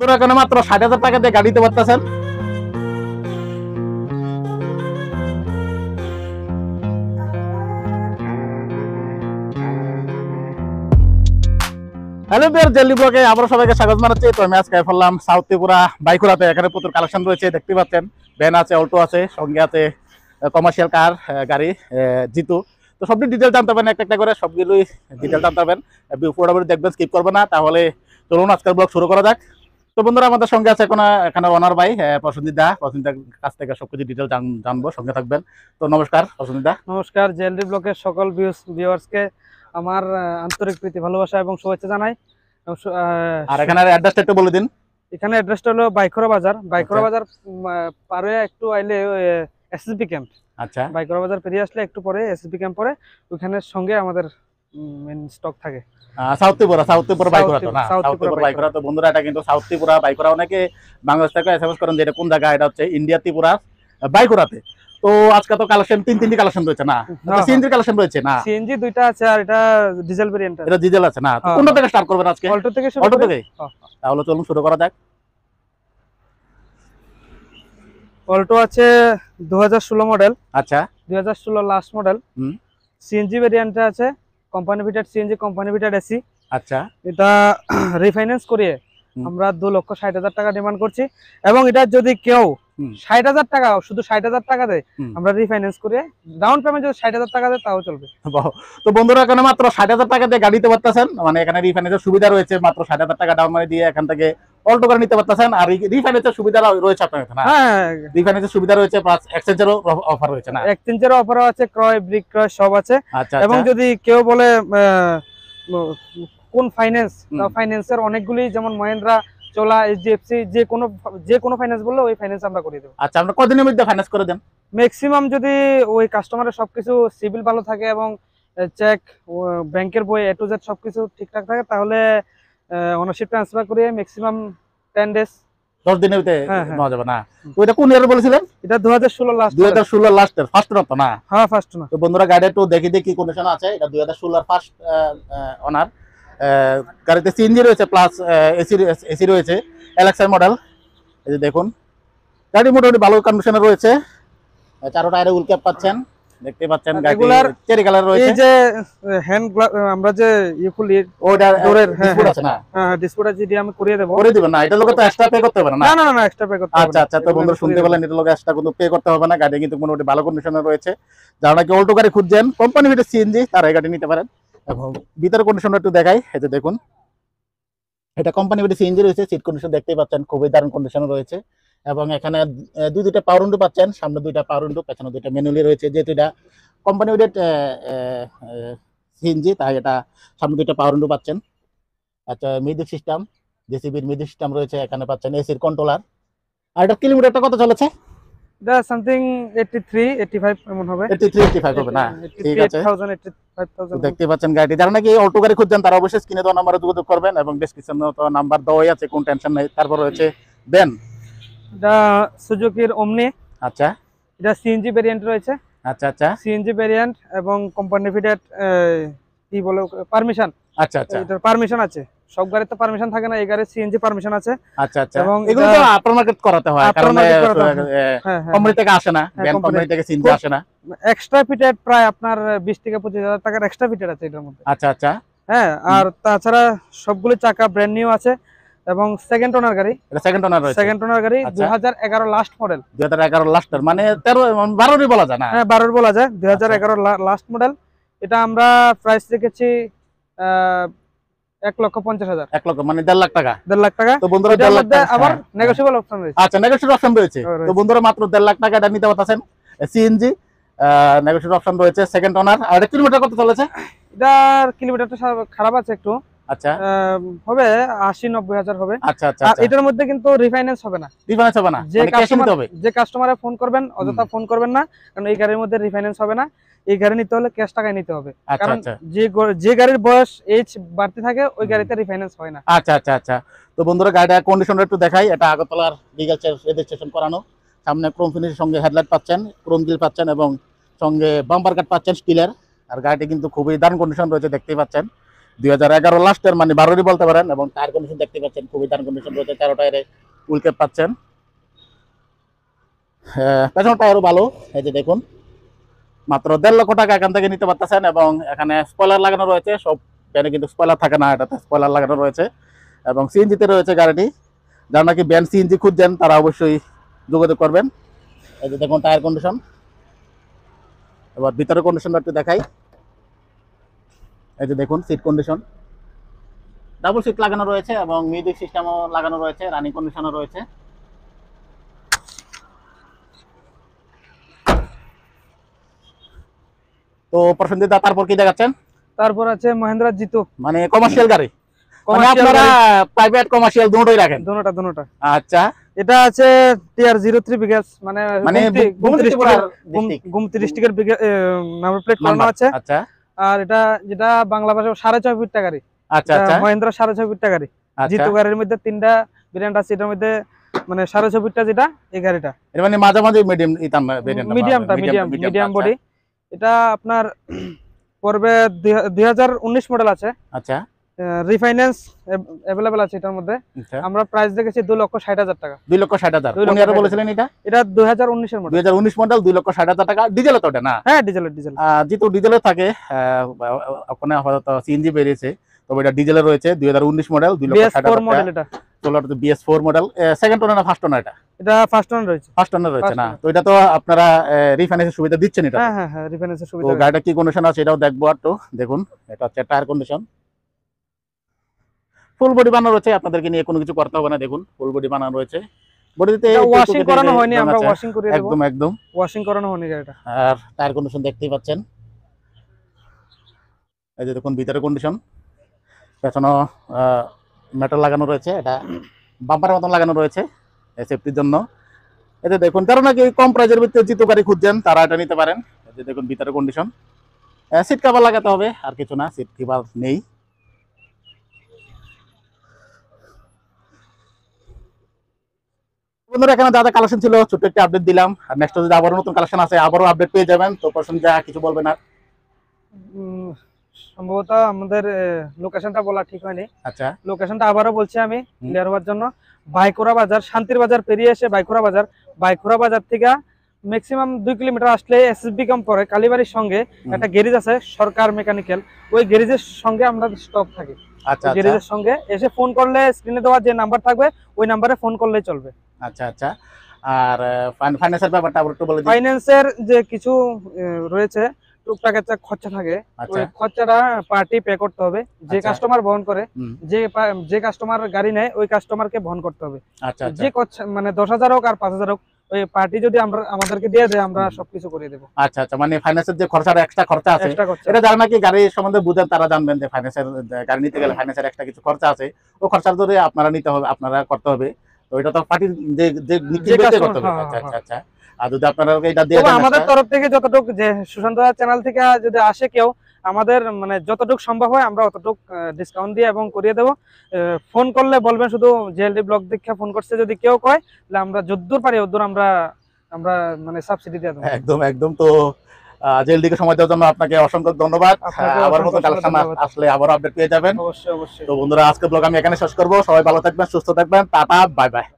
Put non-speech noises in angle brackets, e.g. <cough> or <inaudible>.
তোরা এখানে মাত্র ষাট হাজার টাকা দিয়ে গাড়ি দিতে পারতেছেন হ্যালো বিয়ার, জেলি ব্লগে আবার সবাইকে স্বাগত জানাচ্ছি। তো আমি আজকে ফেললাম সাউথ ত্রিপুরা বাইকুরাতে এখানে প্রচুর কালেকশন রয়েছে দেখতে পাচ্ছেন। ভ্যান আছে অল্টো আছে, সঙ্গে আছে কমার্শিয়াল কার গাড়ি জিতু। তো সবটি ডিটেল জানতে পারবেন একটা একটা করে সবগুলোই ডিটেল জানতে পারবেন। পুরোপুরি দেখবেন স্কিপ করবে না। তাহলে চলুন, আজকের ব্লগ শুরু করা যাক। তো বন্ধুরা আমাদের সঙ্গে আছে এখন এখানে ওনার ভাই প্রসন্দিদা প্রসন্দিদার কাছ থেকে সবকিছু ডিটেল জানব সঙ্গে থাকবেন। তো নমস্কার প্রসন্দিদা নমস্কার জেলরি ব্লকের সকল ভিউয়ার্সকে আমার আন্তরিক প্রীতি ভালোবাসা এবং শুভেচ্ছা জানাই। আর এখানে অ্যাড্রেসটা একটু বলে দিন। এখানে অ্যাড্রেসটা হলো বাইখরা বাজার। বাইখরা আচ্ছা। বাজার পারে একটু আইলে এসএসবি ক্যাম্প। আচ্ছা। বাইকরা বাজার পেরিয়ে আসলে একটু পরে এসএসবি ক্যাম্প পরে। ওখানের সঙ্গে আমাদের মেন স্টক থাকে। South Tripura south Tripura south বাইকরা তো না সাউথ ত্রিপুরা বাইকরা তো বন্ধুরা এটা কিন্তু সাউথ ত্রিপুরা বাইকরা অনেকে বাংলাদেশ থেকে এসএমএস করেন যে এটা কোন জায়গা এটা হচ্ছে ইন্ডিয়া ত্রিপুরা বাইকরাতে তো আজকে তো কালেকশন তিন তিনটি কালেকশন রয়েছে না? সিএনজি কালেকশন রয়েছে না? সিএনজি দুইটা আছে আর এটা ডিজেল ভেরিয়েন্ট এটা ডিজেল আছে না? হ্যাঁ, কোনটা হ্যাঁ। থেকে স্টার্ট করবেন আজকে? অল্টো থেকে শুরু অটো থেকে? হ্যাঁ, তাহলে চলুন শুরু করা যাক। অল্টো আছে মডেল আচ্ছা। দুই হাজার ষোলো লাস্ট মডেল হুম। সিএনজি ভেরিয়েন্টটা আছে কোম্পানি ভিটার সিএনজি কোম্পানি ভিটার এসি আচ্ছা। এটা <clears throat> রিফাইন্যান্স করিয়ে আমরা দু লক্ষ ষাট হাজার টাকা ডিমান্ড করছি। এবং এটা যদি কেউ। ষাট হাজার টাকা শুধু ষাট হাজার টাকা দেয় আমরা রিফাইন্যান্স করে ডাউন পেমেন্ট যদি ষাট হাজার টাকা দেয় তাও চলবে। তো বন্ধুরা এখানে মাত্র ষাট হাজার টাকা দিয়ে গাড়ি নিতে পারতেছেন মানে এখানে রিফাইন্যান্সের সুবিধা রয়েছে মাত্র ষাট হাজার টাকা ডাউন মানে দিয়ে এখান থেকে অল্টো করে নিতে পারতেছেন। আর রিফাইন্যান্সের সুবিধা রয়েছে আপনার এখানে হ্যাঁ। রিফাইন্যান্সের সুবিধা রয়েছে প্লাস এক্সচেঞ্জেরও অফার রয়েছে না? এক্সচেঞ্জের অফারও আছে ক্রয় বিক্রয় সব আছে। আচ্ছা এবং আচ্ছা যদি কেউ বলে কোন ফাইন্যান্স ফাইন্যান্সের অনেকগুলি যেমন মহেন্দ্রা চোলা এইচডিএফসি যে কোনো যে কোনো ফাইন্যান্স বললে ওই ফাইন্যান্স আমরা করে দেবো। আচ্ছা আমরা কদিনের মধ্যে ফাইন্যান্স করে দেন? ম্যাক্সিমাম যদি ওই কাস্টমারের সবকিছু সিভিল ভালো থাকে এবং চেক ব্যাংকের বই এ টু জেড সবকিছু ঠিকঠাক থাকে তাহলে ওনারশিপ ট্রান্সফার করে ম্যাক্সিমাম টেন ডেজ দশ দিনের মধ্যে হ্যাঁ, হ্যাঁ। নেওয়া যাবে না। এটা কোন ইয়ার বলেছিলেন? এটা দু হাজার ষোলো লাস্ট দুই হাজার ষোলো লাস্টের ফার্স্ট তো না? হ্যাঁ ফার্স্ট না তো বন্ধুরা গাড়ি একটু দেখি দেখি কন্ডিশন আছে? এটা দুই হাজার ষোলোর ফার্স্ট অনার গাড়িতে সিএনজি রয়েছে প্লাস এসি এসি রয়েছে এলএক্সআই মডেল এই যে দেখুন। গাড়ি মোটামুটি ভালো কন্ডিশনে রয়েছে। চারো টায়ারে উল ক্যাপ পাচ্ছেন। দেখতে পাচ্ছেন চেরি কালার এই যে হ্যান্ড আমরা যে ওটা ডোরের, হ্যাঁ, আছে না? হ্যাঁ ডিসপ্লেটা যদি আমি করিয়ে দেবো। করে দিবেন না এটা লোকে তো এক্সট্রা পে করতে হবে না? না না না এক্সট্রা পে করতে হবে আচ্ছা আচ্ছা তো বন্ধু শুনতে পেলেন এটা লোক এক্সট্রা কিন্তু পে করতে হবে না গাড়ি কিন্তু মোটামুটি ভালো কন্ডিশনে রয়েছে। যারা নাকি অল্টো গাড়ি খুঁজছেন কোম্পানি ভিতরে সিএনজি তারা এই গাড়ি নিতে পারেন। এবং ভিতরে কন্ডিশন একটু দেখাই এই যে দেখুন। এটা কোম্পানি ভিতরে সিএনজি রয়েছে সিট কন্ডিশন দেখতেই পাচ্ছেন খুবই দারুণ কন্ডিশনে রয়েছে। এবং এখানে দুই দুইটা পাওয়ার উন্ডু পাচ্ছেন। সামনে দুইটা পাওয়ার উন্ডু পেছনে দুইটা ম্যানুয়ালি রয়েছে। যেহেতু এটা কোম্পানি ভিতরে সিএনজি তাই এটা সামনে দুইটা পাওয়ার উন্ডু পাচ্ছেন। আচ্ছা মিউজিক সিস্টেম জেসিবির মিউজিক সিস্টেম রয়েছে। এখানে পাচ্ছেন এসির কন্ট্রোলার আর এটা কিলোমিটারটা কত চলেছে? এটা সামথিং 83 85 এমন হবে। এইটি থ্রি এইটি ফাইভ হবে না? ঠিক আছে। 88000 85000 দেখতে পাচ্ছেন গাড়িটি। যারা নাকি অল্টো গাড়ি খুঁজছেন তারা অবশ্যই স্ক্রিনে দেওয়া নাম্বারে যোগাযোগ করবেন এবং ডেসক্রিপশনে তো নাম্বার দেওয়াই আছে কোন টেনশন নেই। তারপর রয়েছে দেন এটা সুজুকির ওমনি। আচ্ছা। এটা সিএনজি ভেরিয়েন্ট রয়েছে। আচ্ছা আচ্ছা। সিএনজি ভেরিয়েন্ট এবং কোম্পানি ফিটেড কি বলে পারমিশন আচ্ছা আচ্ছা। এটার পারমিশন আছে। সব গাড়িতে পারমিশন থাকে না এই গাড়ির সিএনজি পারমিশন আছে। আচ্ছা আচ্ছা। এবং এগুলো তো আফটার মার্কেট করাতে হয় কারণ করাতে হয়। হ্যাঁ হ্যাঁ। কোম্পানি থেকে আসে না হ্যাঁ, ব্যান কোম্পানি থেকে। সিনজি খুব- আসে না। এক্সট্রা ফিটেড প্রায় আপনার বিশ থেকে পঁচিশ হাজার টাকার এক্সট্রা ফিটেড আছে এটার মধ্যে। আচ্ছা আচ্ছা। হ্যাঁ আর তাছাড়া সবগুলো চাকা ব্র্যান্ড নিউ আছে। এবং সেকেন্ড ওনার গাড়ি। এটা সেকেন্ড ওনার রয়েছে। সেকেন্ড ওনার গাড়ি আচ্ছা। দুই হাজার এগারো লাস্ট মডেল দুই হাজার এগারো লাস্টের মানে তেরো বারোরই বলা যায় না? হ্যাঁ বারোর বলা যায়। দুই হাজার আচ্ছা। এগারো লাস্ট মডেল এটা আমরা প্রাইস রেখেছি এক লক্ষ পঞ্চাশ হাজার। এক লক্ষ মানে দেড় লাখ টাকা। দেড় লাখ টাকা। তো বন্ধুরা দেড় লাখ টাকা। আবার হ্যাঁ, নেগোসিয়েবল অপশন রয়েছে। আচ্ছা নেগোশিয়েট অপশন রয়েছে। রয়েছে। তো বন্ধুরা মাত্র দেড় লাখ টাকা এটা নিতে পারতেছেন। সিএনজি নেগোশিয়েট অপশন রয়েছে। সেকেন্ড ওনার আর কিলোমিটার কত চলেছে? এটার কিলোমিটারটা খারাপ আছে একটু। আচ্ছা। হবে আশি নব্বই হাজার হবে। আচ্ছা আচ্ছা আর এটার মধ্যে কিন্তু রিফাইন্যান্স হবে না। ডিফারেন্স হবে না? যে ক্যাশ নিতে কাস্টমার যে কাস্টমারে ফোন করবেন অযথা ফোন করবেন না কারণ এই গাড়ির মধ্যে রিফাইন্যান্স হবে না। এই গাড়ি নিতে হলে ক্যাশ টাকায় নিতে হবে। কারণ যে যে গাড়ির বয়স বাড়তে থাকে ওই গাড়িতে রিফাইন্যান্স হয় না। আচ্ছা আচ্ছা আচ্ছা। তো বন্ধুরা গাড়িটা কন্ডিশনটা একটু দেখাই। এটা আগরতলার রেজিস্ট্রেশন করানো। সামনে ক্রোম ফিনিশের সঙ্গে হেডলাইট পাচ্ছেন ক্রোম পাচ্ছেন এবং সঙ্গে বাম্পার কাট পাচ্ছেন স্টিলের আর গাড়িটি কিন্তু খুবই দারুণ কন্ডিশন রয়েছে দেখতেই পাচ্ছেন। দুই হাজার এগারো লাস্টের মানে বারোরই বলতে পারেন এবং টায়ার কন্ডিশন দেখতে পাচ্ছেন খুবই দারুণ কন্ডিশন রয়েছে তেরো টায়ারে উইকেট পাচ্ছেন। আহ, পেছনের টায়ারও ভালো এই যে দেখুন মাত্র দেড় লক্ষ টাকা এখান থেকে নিতে পারতেছেন এবং এখানে স্পয়লার লাগানো রয়েছে সব ব্যানে কিন্তু স্পয়লার থাকে না এটাতে স্পয়লার লাগানো রয়েছে এবং সিএনজিতে রয়েছে গাড়িটি যারা নাকি ব্যান সিএনজি খুঁজছেন তারা অবশ্যই যোগাযোগ করবেন। এই যে দেখুন টায়ার কন্ডিশন এবার ভিতরের কন্ডিশনটা একটু দেখাই। এই যে দেখুন সিট কন্ডিশন ডাবল সিট লাগানো রয়েছে এবং মিউজিক সিস্টেমও লাগানো রয়েছে রানিং কন্ডিশনও রয়েছে। তো প্রসেনজিৎ তারপর কি দেখাচ্ছেন? তারপর আছে মহেন্দ্রা জিতু। মানে কমার্শিয়াল গাড়ি। মানে আপনারা প্রাইভেট কমার্শিয়াল দুটোই রাখেন? দোনোটা দোনোটা আচ্ছা। এটা আছে টিআর জিরো থ্রি বিঘাস মানে মানে গুমতি- ডিস্ট্রিক্টের- নাম্বার প্লেট করানো আছে। আচ্ছা। আর এটা যেটা বাংলা ভাষায় সাড়ে ছয় ফিট মহেন্দ্র এটা আচ্ছা। সাড়ে ছয় ফিট গাড়ি আচ্ছা। জিতু গাড়ির মধ্যে তিনটা ব্র্যান্ড আছে এটার মধ্যে মানে সাড়ে ছয় ফিটটা যেটা এই গাড়িটা। এটা মানে মাঝামাঝি মিডিয়াম মিডিয়ামটা মিডিয়াম মিডিয়াম আচ্ছা, বডি এটা আপনার পর্বে দুই হাজার উনিশ মডেল আছে। আচ্ছা। রিফাইন্যান্স অ্যাভেলেবেল আছে এটার মধ্যে। আচ্ছা। আমরা প্রাইস দেখেছি দু লক্ষ ষাট হাজার টাকা। দুই লক্ষ ষাট হাজার। দুই কোন ইয়ারে বলেছিলেন এটা? এটা দুই হাজার উনিশের মডেল দুই হাজার উনিশ মডেল দুই লক্ষ ষাট হাজার টাকা। ডিজেল তো ওটা না? হ্যাঁ ডিজেল আহ, যেহেতু ডিজেলে থাকে ওখানে আপাতত সিএনজি বেরিয়েছে তবে এটা ডিজেলে রয়েছে দুই হাজার উনিশ মডেল দুই লক্ষ হাজার মডেল টাকা এটা। ষোলোটা BS four model second owner না ফার্স্ট ওনার এটা? এটা ফার্স্ট ওয়ান রয়েছে। ফার্স্ট ওনার রয়েছে না? তো এটা তো আপনারা রিফাইন্যান্সের সুবিধা দিচ্ছেন এটা হ্যাঁ হ্যাঁ হ্যাঁ তো সুবিধা গাড়িটা কি কন্ডিশন আছে এটাও দেখব আর তো। দেখুন এটা হচ্ছে টায়ার কন্ডিশন ফুল বডি বানানো রয়েছে আপনাদেরকে নিয়ে কোনো কিছু করতে হবে না দেখুন ফুল বডি বানানো রয়েছে। বডিতে ওয়াশিং করানো হয়নি আমরা ওয়াশিং করিয়ে দেবো। একদম একদম। ওয়াশিং করানো হয়নি গাড়িটা। আর টায়ার কন্ডিশন দেখতেই পাচ্ছেন। এই যে দেখুন ভিতরে কন্ডিশন পেছনে মেটাল লাগানো রয়েছে এটা বাম্পারের মতন লাগানো রয়েছে সেফটির জন্য। এতে দেখুন কারণ নাকি কম প্রাইজের ভিতরে জিতু গাড়ি খুঁজছেন তারা এটা নিতে পারেন। এই যে দেখুন ভিতরে কন্ডিশন সিট কাভার লাগাতে হবে আর কিছু না সিট কাভার নেই। বন্ধুরা এখানে দাদা কালেকশন ছিল ছোট্ট একটা আপডেট দিলাম। আর নেক্সট যদি আবারও নতুন কালেকশন আছে আবারও আপডেট পেয়ে যাবেন। তো প্রশ্ন যা কিছু বলবেন আর? সম্ভবত আমাদের লোকেশনটা বলা ঠিক হয়নি। আচ্ছা। লোকেশনটা আবারও বলছি আমি ক্লিয়ার হওয়ার জন্য। বাইকুড়া বাজার শান্তির বাজার পেরিয়ে এসে বাইকুড়া বাজার। বাইকুড়া বাজার থেকে ম্যাক্সিমাম দুই কিলোমিটার আসলে এসএসবি কাম পরে কালীবাড়ির সঙ্গে একটা গ্যারেজ আছে সরকার মেকানিক্যাল ওই গ্যারেজের সঙ্গে আমরা স্টপ থাকি। আচ্ছা আচ্ছা। গ্যারেজের সঙ্গে এসে ফোন করলে স্ক্রিনে দেওয়া যে নাম্বার থাকবে ওই নাম্বারে ফোন করলেই চলবে। আচ্ছা আচ্ছা। আর ফাইন্যান্সের ব্যাপারটা আবার একটু বলে দিন ফাইন্যান্সের যে কিছু রয়েছে টুকটাক একটা খরচা থাকে। আচ্ছা। ওই খরচাটা পার্টি পে করতে হবে। যে আচ্ছা। কাস্টমার বহন করে যে যে কাস্টমার গাড়ি নেয় ওই কাস্টমারকে বহন করতে হবে। আচ্ছা আচ্ছা। যে মানে দশ হাজার হোক আর পাঁচ হাজার হোক ওই পার্টি যদি আমরা আমাদেরকে দিয়ে দেয় আমরা। সবকিছু করে দেবো। আচ্ছা আচ্ছা। মানে ফাইন্যান্সের যে খরচাটা এক্সট্রা খরচা আছে এটা যারা নাকি গাড়ি সম্বন্ধে বুঝেন তারা জানবেন যে ফাইন্যান্সের গাড়ি নিতে গেলে ফাইন্যান্সের একটা কিছু খরচা আছে। ও খরচার ধরে আপনারা নিতে হবে আপনারা করতে হবে। এটা তো করতে হবে। হ্যাঁ, আচ্ছা হ্যাঁ, আচ্ছা আচ্ছা। আর যদি আপনারা এটা দিয়ে আমাদের তরফ থেকে যতটুকু যে সুশান্ত চ্যানেল থেকে যদি আসে কেউ আমাদের মানে যতটুকু সম্ভব হয় আমরা অতটুকু ডিসকাউন্ট দিয়ে এবং করিয়ে দেবো। ফোন করলে বলবেন শুধু জেএলডি ব্লক দীক্ষা ফোন করছে যদি কেউ কয় তাহলে আমরা যদ্দূর পারি ওদ্দূর আমরা আমরা মানে সাবসিডি দিয়ে দেবো। একদম একদম। তো জেল দিকে সময় দেওয়ার জন্য আপনাকে অসংখ্য ধন্যবাদ। আবার মতো কালেকশন। আসলে আবার আপডেট পেয়ে যাবেন। অবশ্যই অবশ্যই। তো বন্ধুরা আজকে ব্লগ আমি এখানে শেষ করব। সবাই ভালো থাকবেন সুস্থ থাকবেন। Tata bye bye